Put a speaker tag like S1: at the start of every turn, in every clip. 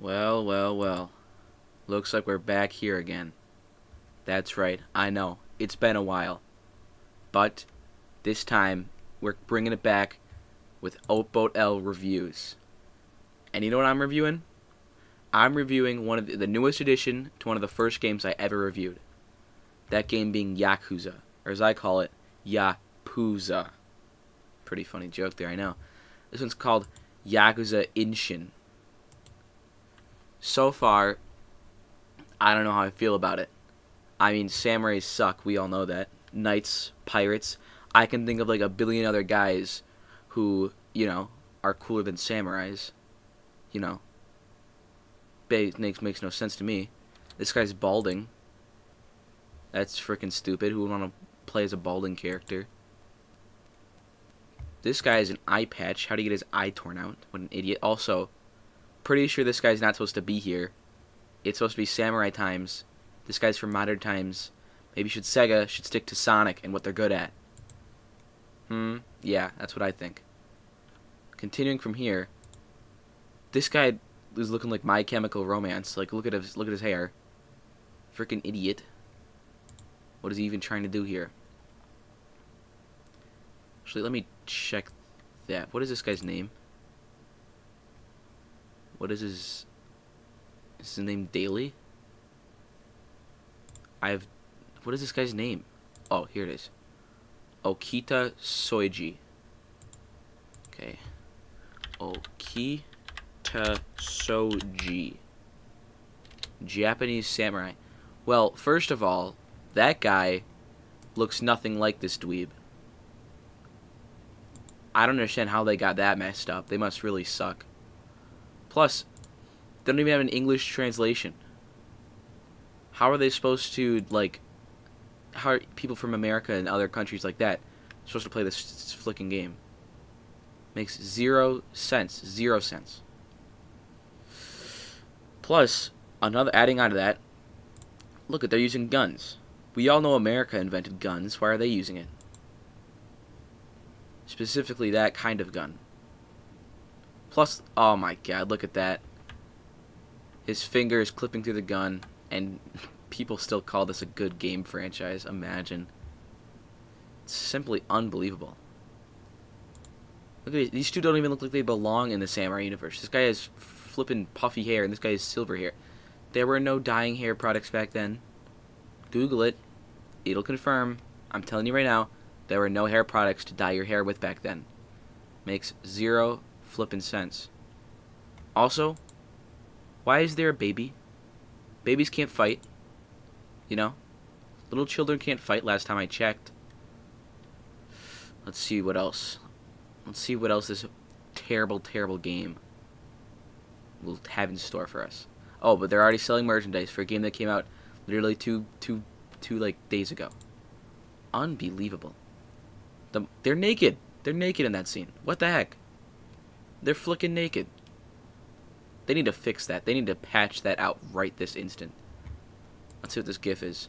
S1: Well, well, well. Looks like we're back here again. That's right, I know. It's been a while. But this time, we're bringing it back with Oatboat L reviews. And you know what I'm reviewing? I'm reviewing one of the, the newest addition to one of the first games I ever reviewed. That game being Yakuza, or as I call it, Yapuza. Pretty funny joke there, I know. This one's called Yakuza Ishin. So far, I don't know how I feel about it. I mean, samurais suck, we all know that. Knights, pirates. I can think of like a billion other guys who, you know, are cooler than samurais. You know. Makes, makes no sense to me. This guy's balding. That's freaking stupid. Who would want to play as a balding character? This guy has an eye patch. How do you get his eye torn out? What an idiot. Also, pretty sure this guy's not supposed to be here. It's supposed to be samurai times. This guy's from modern times. Maybe should Sega should stick to Sonic and what they're good at. Hmm. Yeah, that's what I think. Continuing from here, this guy is looking like My Chemical Romance. Like, look at his look at his hair. Freaking idiot. What is he even trying to do here? Actually, let me check that. What is this guy's name? What is his... Is his name Daily? I have... What is this guy's name? Oh, here it is. Okita Soiji. Okay. Okita Soji. Japanese samurai. Well, first of all, that guy looks nothing like this dweeb. I don't understand how they got that messed up. They must really suck. Plus, they don't even have an English translation. How are they supposed to, like, how are people from America and other countries like that supposed to play this, flicking game? Makes zero sense. Zero sense. Plus, another adding on to that, look at they're using guns. We all know America invented guns. Why are they using it? Specifically that kind of gun. Plus, oh my god, look at that. His finger is clipping through the gun, and people still call this a good game franchise. Imagine. It's simply unbelievable. Look at these two don't even look like they belong in the Samurai universe. This guy has flippin' puffy hair, and this guy has silver hair. There were no dyeing hair products back then. Google it. It'll confirm. I'm telling you right now, there were no hair products to dye your hair with back then. Makes zero flippin' sense. Also, why is there a baby? Babies can't fight. You know? Little children can't fight last time I checked. Let's see what else. Let's see what else this terrible, terrible game will have in store for us. Oh, but they're already selling merchandise for a game that came out literally two, two, two like days ago. Unbelievable. The, they're naked. They're naked in that scene. What the heck? They're flicking naked. They need to fix that. They need to patch that out right this instant. Let's see what this GIF is.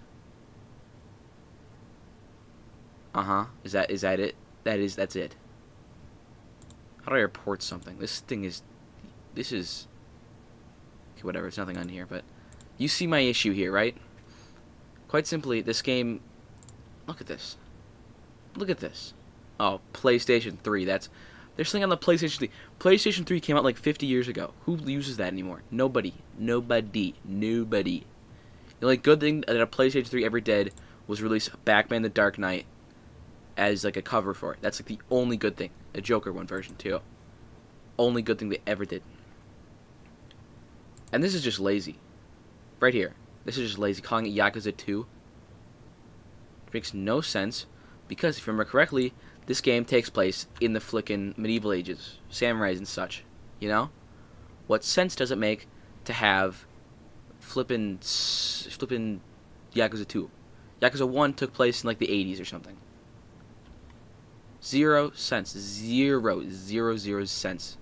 S1: Uh huh. Is that is that it? That is that's it. How do I report something? This thing is, this is. Okay, whatever. It's nothing on here, but you see my issue here, right? Quite simply, this game. Look at this. Look at this. Oh, PlayStation 3. That's they're selling on the PlayStation 3. PlayStation 3 came out like 50 years ago. Who uses that anymore? Nobody. Nobody. Nobody. The only good thing that a PlayStation 3 ever did was release Batman the Dark Knight as like a cover for it. That's like the only good thing. The Joker one version too. Only good thing they ever did. And this is just lazy. Right here. This is just lazy. Calling it Yakuza 2. It makes no sense. Because if I remember correctly, this game takes place in the flickin' medieval ages, samurais and such. You know, what sense does it make to have flippin' flippin' Yakuza 2? Yakuza 1 took place in like the 80s or something. Zero sense. Zero. Zero zero cents.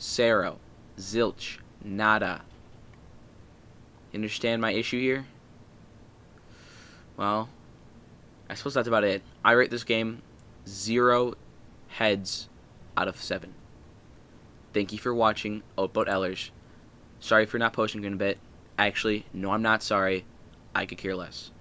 S1: Zero. Zilch. Nada. You understand my issue here? Well, I suppose that's about it. I rate this game zero heads out of seven. Thank you for watching Oatboat Ellers. Sorry for not posting in a bit. Actually, no, I'm not sorry. I could care less.